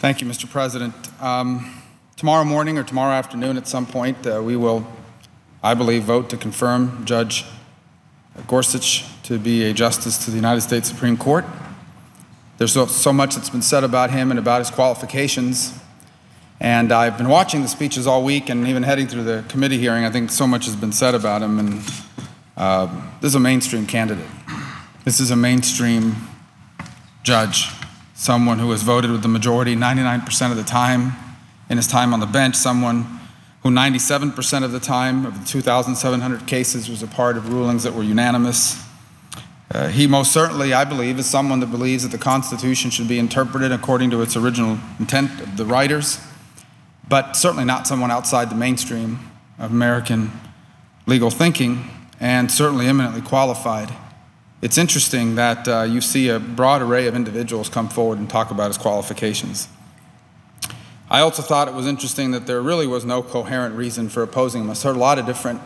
Thank you, Mr. President. Um, tomorrow morning or tomorrow afternoon at some point, uh, we will, I believe, vote to confirm Judge Gorsuch to be a justice to the United States Supreme Court. There's so, so much that's been said about him and about his qualifications. And I've been watching the speeches all week and even heading through the committee hearing. I think so much has been said about him. And uh, this is a mainstream candidate. This is a mainstream judge someone who has voted with the majority 99% of the time in his time on the bench, someone who 97% of the time of the 2,700 cases was a part of rulings that were unanimous. Uh, he most certainly, I believe, is someone that believes that the Constitution should be interpreted according to its original intent of the writers, but certainly not someone outside the mainstream of American legal thinking, and certainly eminently qualified. It's interesting that uh, you see a broad array of individuals come forward and talk about his qualifications. I also thought it was interesting that there really was no coherent reason for opposing him. I heard a lot of different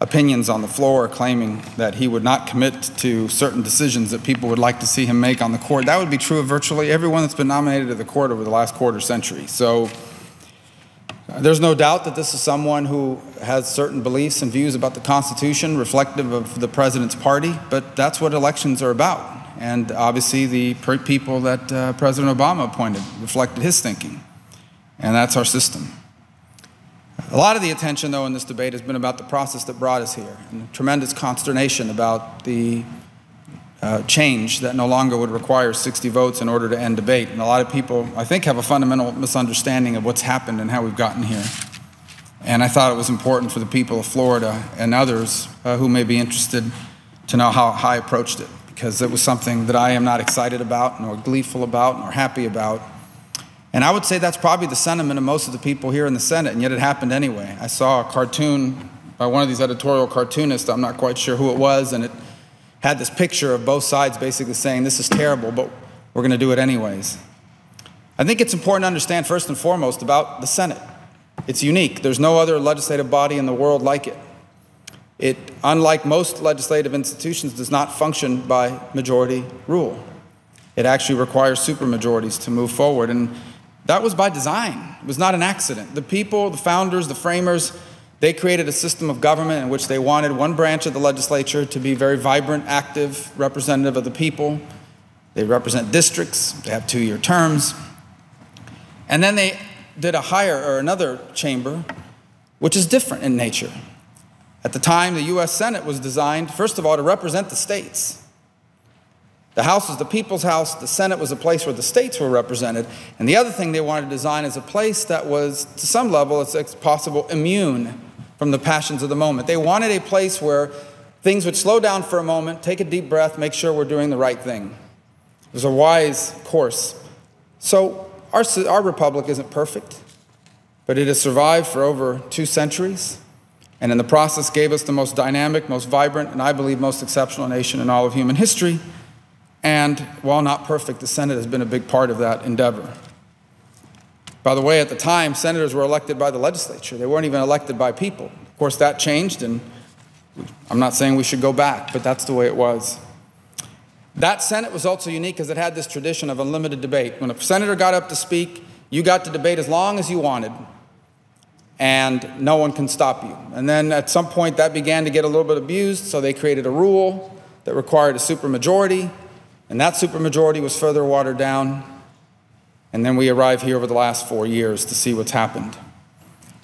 opinions on the floor claiming that he would not commit to certain decisions that people would like to see him make on the court. That would be true of virtually everyone that's been nominated to the court over the last quarter century. So there's no doubt that this is someone who has certain beliefs and views about the Constitution reflective of the president's party, but that's what elections are about. And obviously, the people that uh, President Obama appointed reflected his thinking. And that's our system. A lot of the attention, though, in this debate has been about the process that brought us here and tremendous consternation about the uh, change that no longer would require 60 votes in order to end debate. And a lot of people, I think, have a fundamental misunderstanding of what's happened and how we've gotten here. And I thought it was important for the people of Florida and others uh, who may be interested to know how, how I approached it, because it was something that I am not excited about, nor gleeful about, nor happy about. And I would say that's probably the sentiment of most of the people here in the Senate, and yet it happened anyway. I saw a cartoon by one of these editorial cartoonists, I'm not quite sure who it was, and it had this picture of both sides basically saying, This is terrible, but we're going to do it anyways. I think it's important to understand, first and foremost, about the Senate. It's unique. There's no other legislative body in the world like it. It, unlike most legislative institutions, does not function by majority rule. It actually requires supermajorities to move forward. And that was by design. It was not an accident. The people, the founders, the framers, they created a system of government in which they wanted one branch of the legislature to be very vibrant, active, representative of the people. They represent districts, they have two year terms. And then they did a higher or another chamber, which is different in nature. At the time, the U.S. Senate was designed, first of all, to represent the states. The House was the people's house, the Senate was a place where the states were represented. And the other thing they wanted to design is a place that was, to some level, it's possible, immune from the passions of the moment. They wanted a place where things would slow down for a moment, take a deep breath, make sure we're doing the right thing. It was a wise course. So, our, our republic isn't perfect, but it has survived for over two centuries, and in the process gave us the most dynamic, most vibrant, and I believe most exceptional nation in all of human history. And while not perfect, the Senate has been a big part of that endeavor. By the way, at the time, senators were elected by the legislature. They weren't even elected by people. Of course, that changed, and I'm not saying we should go back, but that's the way it was. That Senate was also unique because it had this tradition of unlimited debate. When a senator got up to speak, you got to debate as long as you wanted, and no one can stop you. And then at some point, that began to get a little bit abused, so they created a rule that required a supermajority, and that supermajority was further watered down and then we arrive here over the last four years to see what's happened.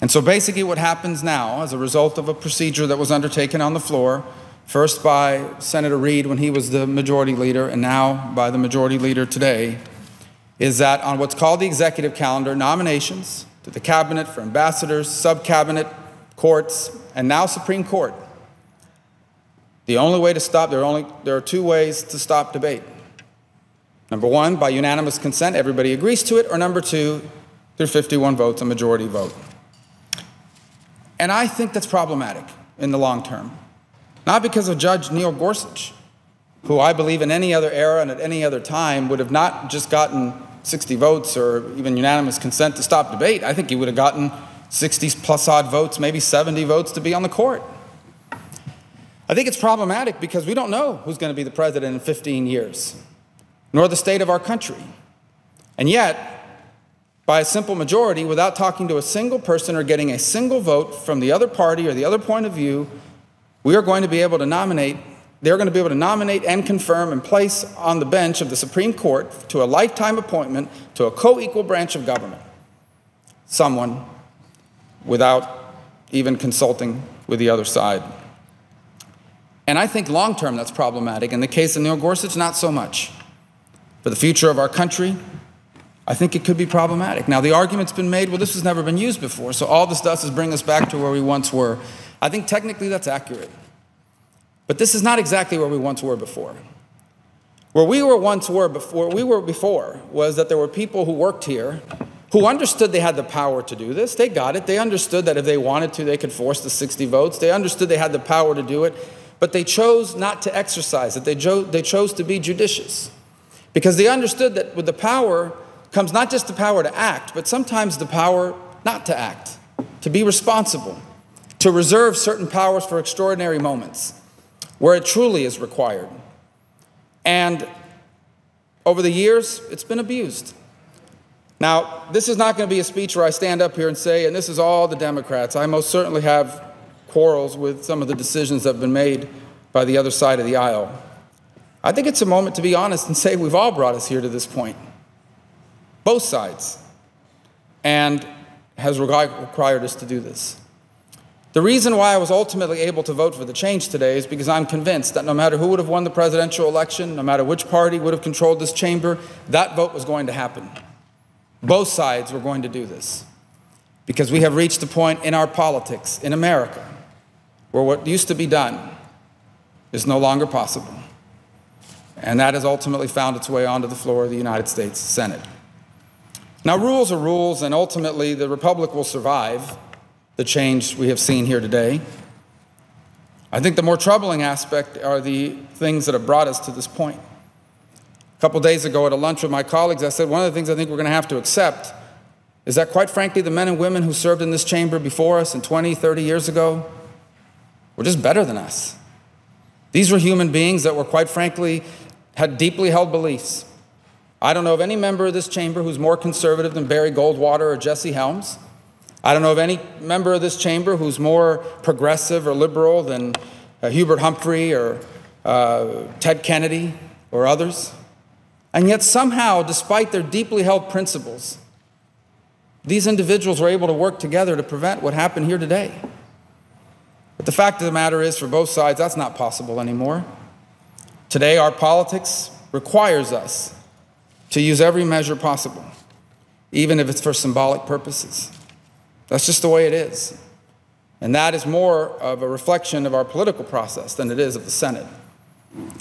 And so basically, what happens now, as a result of a procedure that was undertaken on the floor, first by Senator Reid when he was the majority leader, and now by the majority leader today, is that on what's called the executive calendar, nominations to the cabinet for ambassadors, sub cabinet, courts, and now Supreme Court. The only way to stop, there are, only, there are two ways to stop debate. Number one, by unanimous consent, everybody agrees to it, or number two, through 51 votes, a majority vote. And I think that's problematic in the long term. Not because of Judge Neil Gorsuch, who I believe in any other era and at any other time would have not just gotten 60 votes or even unanimous consent to stop debate. I think he would have gotten 60 plus odd votes, maybe 70 votes to be on the court. I think it's problematic because we don't know who's going to be the president in 15 years nor the state of our country. And yet, by a simple majority without talking to a single person or getting a single vote from the other party or the other point of view, we are going to be able to nominate, they're going to be able to nominate and confirm and place on the bench of the Supreme Court to a lifetime appointment to a co equal branch of government someone without even consulting with the other side. And I think long term that's problematic. In the case of Neil Gorsuch, not so much. For the future of our country, I think it could be problematic. Now, the argument's been made, well, this has never been used before, so all this does is bring us back to where we once were. I think technically that's accurate. But this is not exactly where we once were before. Where we were once were before, we were before was that there were people who worked here who understood they had the power to do this. They got it. They understood that if they wanted to, they could force the 60 votes. They understood they had the power to do it, but they chose not to exercise it. They, they chose to be judicious because they understood that with the power, comes not just the power to act, but sometimes the power not to act, to be responsible, to reserve certain powers for extraordinary moments where it truly is required. And over the years, it's been abused. Now, this is not going to be a speech where I stand up here and say, and this is all the Democrats. I most certainly have quarrels with some of the decisions that have been made by the other side of the aisle. I think it's a moment to be honest and say we've all brought us here to this point both sides, and has required us to do this. The reason why I was ultimately able to vote for the change today is because I'm convinced that no matter who would have won the presidential election, no matter which party would have controlled this chamber, that vote was going to happen. Both sides were going to do this. Because we have reached a point in our politics, in America, where what used to be done is no longer possible. And that has ultimately found its way onto the floor of the United States Senate. Now, rules are rules, and ultimately the Republic will survive the change we have seen here today. I think the more troubling aspect are the things that have brought us to this point. A couple days ago at a lunch with my colleagues, I said one of the things I think we're going to have to accept is that, quite frankly, the men and women who served in this chamber before us and 20, 30 years ago were just better than us. These were human beings that were, quite frankly, had deeply held beliefs. I don't know of any member of this chamber who's more conservative than Barry Goldwater or Jesse Helms. I don't know of any member of this chamber who's more progressive or liberal than uh, Hubert Humphrey or uh, Ted Kennedy or others. And yet, somehow, despite their deeply held principles, these individuals were able to work together to prevent what happened here today. But the fact of the matter is, for both sides, that's not possible anymore. Today, our politics requires us to use every measure possible, even if it's for symbolic purposes. That's just the way it is. And that is more of a reflection of our political process than it is of the Senate.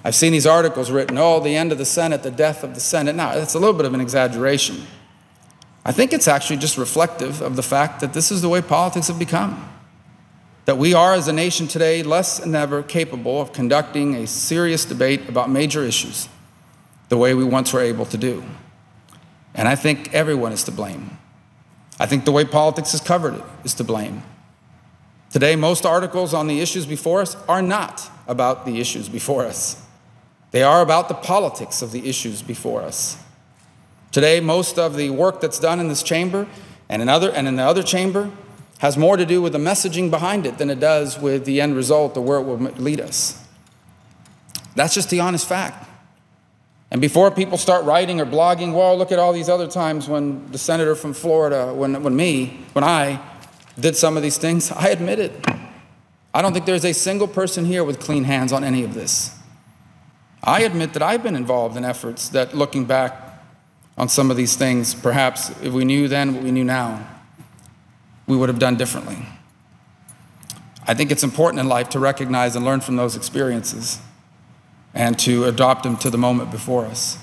I've seen these articles written, oh, the end of the Senate, the death of the Senate. Now, that's a little bit of an exaggeration. I think it's actually just reflective of the fact that this is the way politics have become. That we are, as a nation today, less than ever capable of conducting a serious debate about major issues the way we once were able to do. And I think everyone is to blame. I think the way politics is covered is to blame. Today, most articles on the issues before us are not about the issues before us. They are about the politics of the issues before us. Today, most of the work that's done in this chamber and in, other, and in the other chamber has more to do with the messaging behind it than it does with the end result or where it will lead us. That's just the honest fact. And before people start writing or blogging, well, look at all these other times when the senator from Florida, when, when me, when I did some of these things, I admit it. I don't think there's a single person here with clean hands on any of this. I admit that I've been involved in efforts that, looking back on some of these things, perhaps if we knew then what we knew now, we would have done differently. I think it's important in life to recognize and learn from those experiences and to adopt them to the moment before us.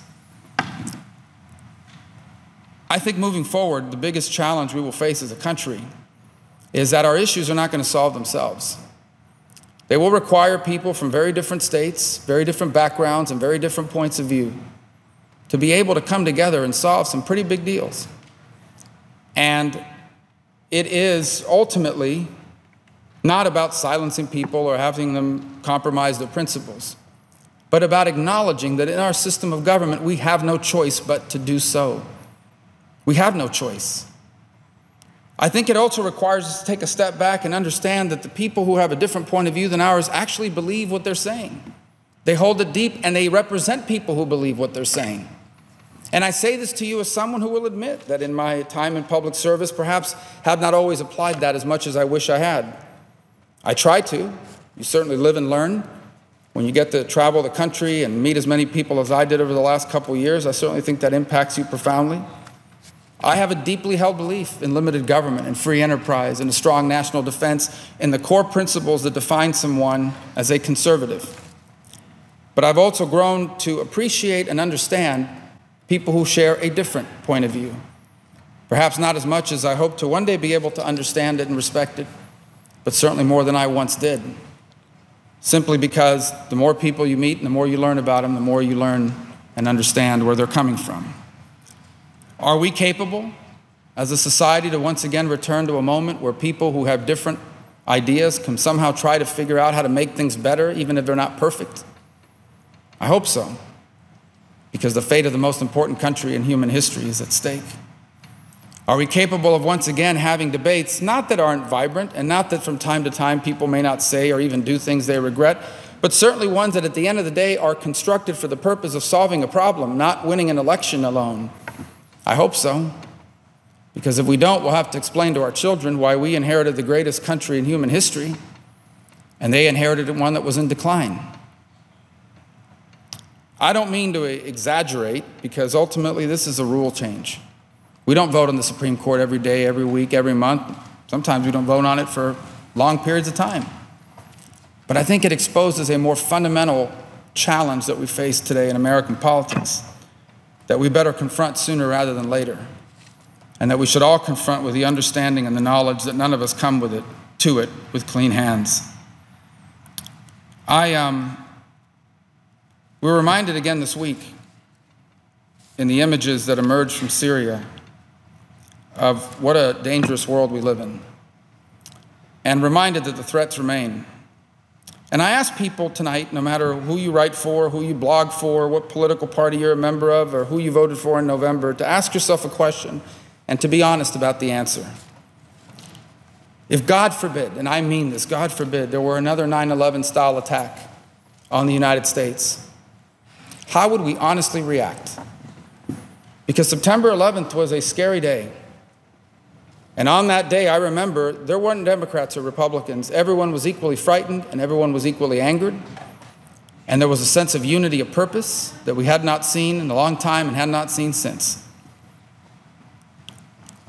I think moving forward, the biggest challenge we will face as a country is that our issues are not going to solve themselves. They will require people from very different states, very different backgrounds, and very different points of view to be able to come together and solve some pretty big deals. And it is ultimately not about silencing people or having them compromise their principles but about acknowledging that in our system of government we have no choice but to do so. We have no choice. I think it also requires us to take a step back and understand that the people who have a different point of view than ours actually believe what they're saying. They hold it deep and they represent people who believe what they're saying. And I say this to you as someone who will admit that in my time in public service, perhaps have not always applied that as much as I wish I had. I try to. You certainly live and learn. When you get to travel the country and meet as many people as I did over the last couple years, I certainly think that impacts you profoundly. I have a deeply held belief in limited government and free enterprise and a strong national defense and the core principles that define someone as a conservative. But I've also grown to appreciate and understand people who share a different point of view. Perhaps not as much as I hope to one day be able to understand it and respect it, but certainly more than I once did. Simply because the more people you meet and the more you learn about them, the more you learn and understand where they're coming from. Are we capable as a society to once again return to a moment where people who have different ideas can somehow try to figure out how to make things better, even if they're not perfect? I hope so, because the fate of the most important country in human history is at stake. Are we capable of once again having debates, not that aren't vibrant, and not that from time to time people may not say or even do things they regret, but certainly ones that at the end of the day are constructed for the purpose of solving a problem, not winning an election alone? I hope so. Because if we don't, we'll have to explain to our children why we inherited the greatest country in human history and they inherited one that was in decline. I don't mean to exaggerate because ultimately this is a rule change. We don't vote on the Supreme Court every day, every week, every month. Sometimes we don't vote on it for long periods of time. But I think it exposes a more fundamental challenge that we face today in American politics that we better confront sooner rather than later, and that we should all confront with the understanding and the knowledge that none of us come with it to it with clean hands. I um, we were reminded again this week in the images that emerged from Syria of what a dangerous world we live in, and reminded that the threats remain. And I ask people tonight, no matter who you write for, who you blog for, what political party you're a member of, or who you voted for in November, to ask yourself a question and to be honest about the answer. If God forbid, and I mean this, God forbid, there were another 9 11 style attack on the United States, how would we honestly react? Because September 11th was a scary day. And on that day, I remember there weren't Democrats or Republicans. Everyone was equally frightened and everyone was equally angered. And there was a sense of unity of purpose that we had not seen in a long time and had not seen since.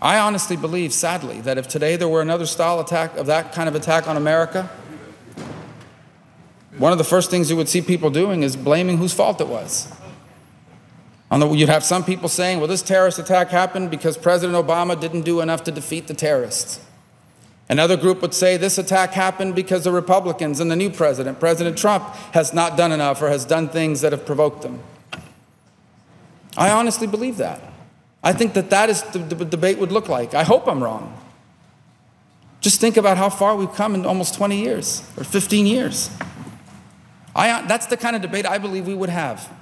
I honestly believe, sadly, that if today there were another style attack of that kind of attack on America, one of the first things you would see people doing is blaming whose fault it was. The, you'd have some people saying, well, this terrorist attack happened because President Obama didn't do enough to defeat the terrorists. Another group would say this attack happened because the Republicans and the new president, President Trump, has not done enough or has done things that have provoked them. I honestly believe that. I think that that is the, the debate would look like. I hope I'm wrong. Just think about how far we've come in almost 20 years or 15 years. I, that's the kind of debate I believe we would have.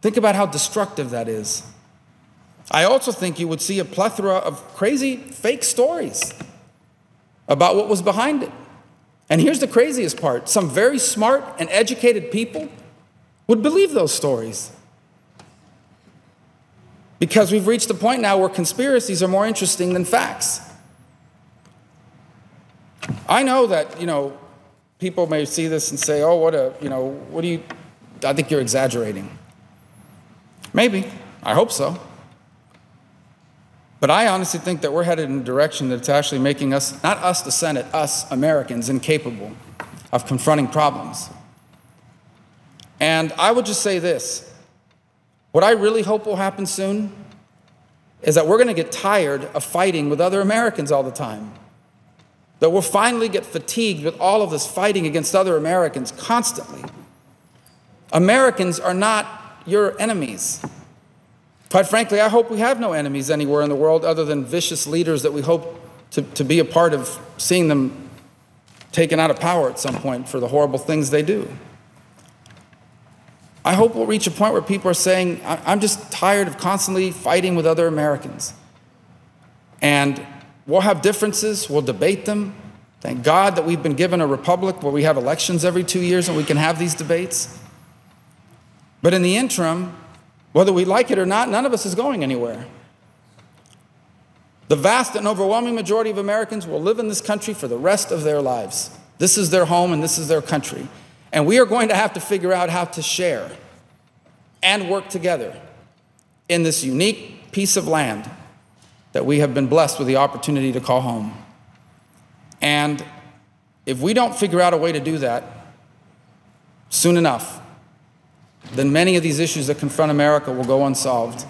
Think about how destructive that is. I also think you would see a plethora of crazy fake stories about what was behind it. And here's the craziest part some very smart and educated people would believe those stories. Because we've reached a point now where conspiracies are more interesting than facts. I know that, you know, people may see this and say, oh, what a, you know, what do you, I think you're exaggerating. Maybe. I hope so. But I honestly think that we're headed in a direction that's actually making us, not us, the Senate, us, Americans, incapable of confronting problems. And I would just say this what I really hope will happen soon is that we're going to get tired of fighting with other Americans all the time. That we'll finally get fatigued with all of this fighting against other Americans constantly. Americans are not your enemies. Quite frankly, I hope we have no enemies anywhere in the world other than vicious leaders that we hope to, to be a part of seeing them taken out of power at some point for the horrible things they do. I hope we'll reach a point where people are saying, "I- I'm just tired of constantly fighting with other Americans. And we'll have differences, we'll debate them. Thank God that we've been given a republic where we have elections every two years and we can have these debates. But in the interim, whether we like it or not, none of us is going anywhere. The vast and overwhelming majority of Americans will live in this country for the rest of their lives. This is their home and this is their country. And we are going to have to figure out how to share and work together in this unique piece of land that we have been blessed with the opportunity to call home. And if we don't figure out a way to do that soon enough, then many of these issues that confront America will go unsolved.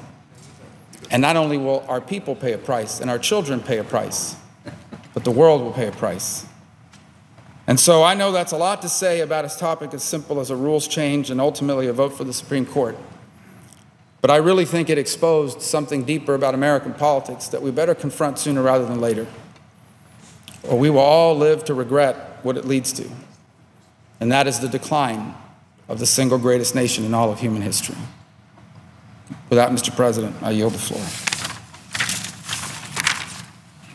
And not only will our people pay a price and our children pay a price, but the world will pay a price. And so I know that's a lot to say about a topic as simple as a rules change and ultimately a vote for the Supreme Court. But I really think it exposed something deeper about American politics that we better confront sooner rather than later. Or we will all live to regret what it leads to. And that is the decline of the single greatest nation in all of human history. With that, Mr. President, I yield the floor.